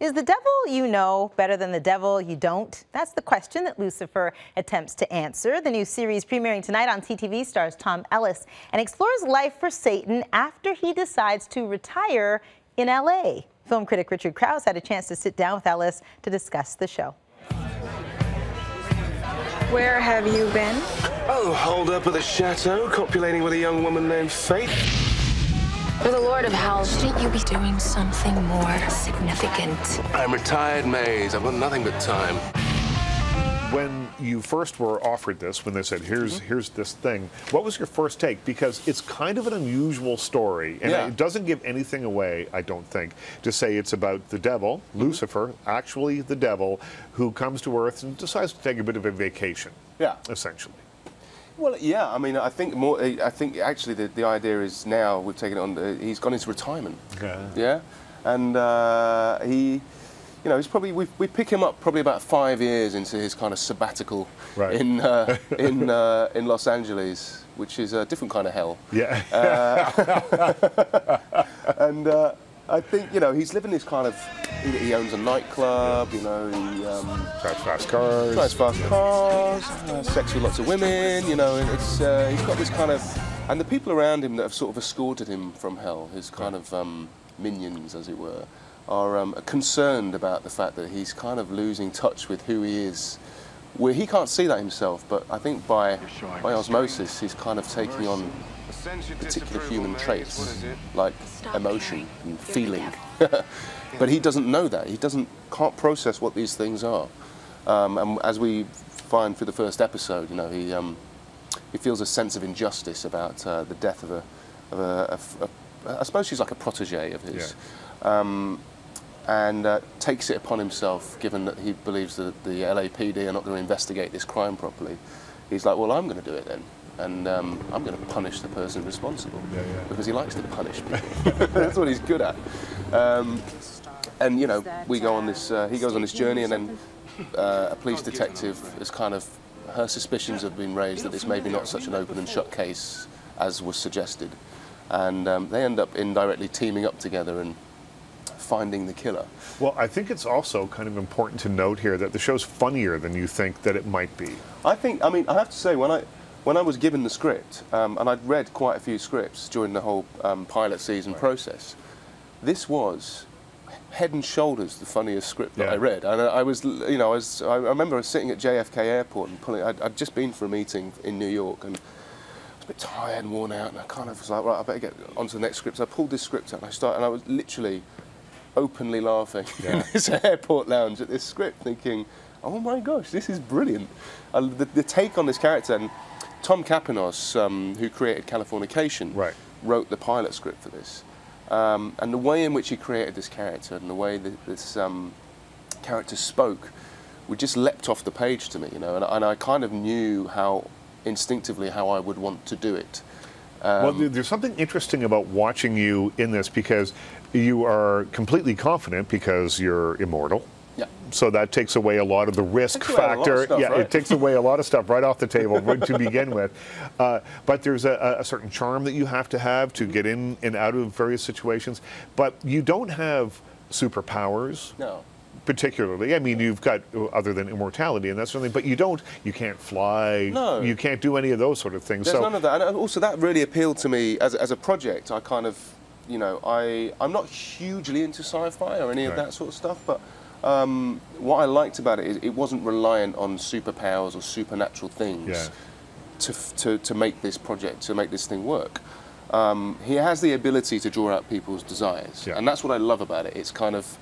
Is the devil you know better than the devil you don't? That's the question that Lucifer attempts to answer. The new series premiering tonight on CTV stars Tom Ellis and explores life for Satan after he decides to retire in LA. Film critic Richard Crouse had a chance to sit down with Ellis to discuss the show. Where have you been? Oh, holed up at the chateau, copulating with a young woman named Faith. For the Lord of Hell, shouldn't you be doing something more significant? I'm retired, Maze. I've got nothing but time. When you first were offered this, when they said, "Here's mm -hmm. here's this thing," what was your first take? Because it's kind of an unusual story, and yeah. it doesn't give anything away. I don't think to say it's about the devil, mm -hmm. Lucifer, actually the devil, who comes to Earth and decides to take a bit of a vacation. Yeah, essentially. Well, yeah. I mean, I think more. I think actually the, the idea is now we've taken it on. Uh, he's gone into retirement. Yeah. Yeah, and uh, he, you know, he's probably we we pick him up probably about five years into his kind of sabbatical right. in uh, in uh, in Los Angeles, which is a different kind of hell. Yeah. Uh, and uh, I think you know he's living this kind of he, he owns a nightclub, you know, he um, drives fast cars, drives fast cars, uh, sex with lots of women, you know, and it's uh, he's got this kind of, and the people around him that have sort of escorted him from hell, his kind of um, minions, as it were, are um, concerned about the fact that he's kind of losing touch with who he is. Where he can't see that himself, but I think by by osmosis, he's kind of taking on particular human traits like emotion and feeling. but he doesn't know that. He doesn't can't process what these things are. Um, and as we find through the first episode, you know, he um, he feels a sense of injustice about uh, the death of a, of a, a, a, I suppose she's like a protege of his. Yeah. Um, and uh, takes it upon himself, given that he believes that the LAPD are not going to investigate this crime properly. He's like, well, I'm going to do it then and um, I'm going to punish the person responsible yeah, yeah. because he likes to punish people. That's what he's good at. Um, and you know, we go on this. Uh, he goes on this journey, and then uh, a police detective is kind of her suspicions have been raised that this may be not such an open and shut case as was suggested, and um, they end up indirectly teaming up together and finding the killer. Well, I think it's also kind of important to note here that the show's funnier than you think that it might be. I think. I mean, I have to say when I when I was given the script, um, and I'd read quite a few scripts during the whole um, pilot season right. process, this was head and shoulders the funniest script that yeah. I read. And I, I, was, you know, I, was, I remember sitting at JFK Airport and pulling. I'd, I'd, just been for a meeting in New York and I was a bit tired and worn out, and I kind of was like, right, I better get onto the next script. So I pulled this script out and I started, and I was literally openly laughing yeah. in this airport lounge at this script, thinking, oh my gosh, this is brilliant. Uh, the, the take on this character and Tom Kapinos, um, who created Californication, right. wrote the pilot script for this. Um, and the way in which he created this character and the way that this um, character spoke, we just leapt off the page to me, you know, and, and, I kind of knew how instinctively how I would want to do it. well, um, there's something interesting about watching you in this because you are completely confident because you're immortal. Yeah. So that takes away a lot of the risk factor. Stuff, yeah, right? it takes away a lot of stuff right off the table to begin with. Uh, but there's a, a, certain charm that you have to have to get in and out of various situations. But you don't have superpowers. No. Particularly, I mean, you've got other than immortality and that sort of thing, but you don't, you can't fly, no. you can't do any of those sort of things. There's so, none of that, and also that really appealed to me as, as a project. I kind of, you know, I I'm not hugely into sci-fi or any of that sort of stuff, but um, what I liked about it is it wasn't reliant on superpowers or supernatural things yeah. to, to, to make this project, to make this thing work. Um, he has the ability to draw out people's desires. Yeah. And that's what I love about it. It's kind of,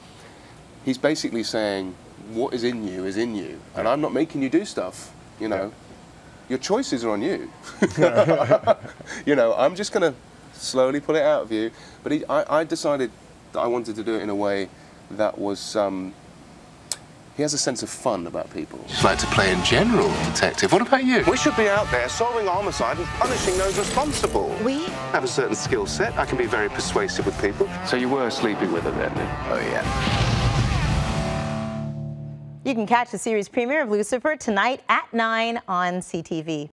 he's basically saying, what is in you is in you. And I'm not making you do stuff, you know. Your choices are on you. you know, I'm just going to slowly pull it out of you. But he, I, I, decided that I wanted to do it in a way that was um, he has a sense of fun about people. Just like to play in general, detective. What about you? We should be out there solving homicide and punishing those responsible. We have a certain skill set. I can be very persuasive with people. So you were sleeping with her then? Oh, yeah. You can catch the series premiere of Lucifer tonight at 9 on CTV.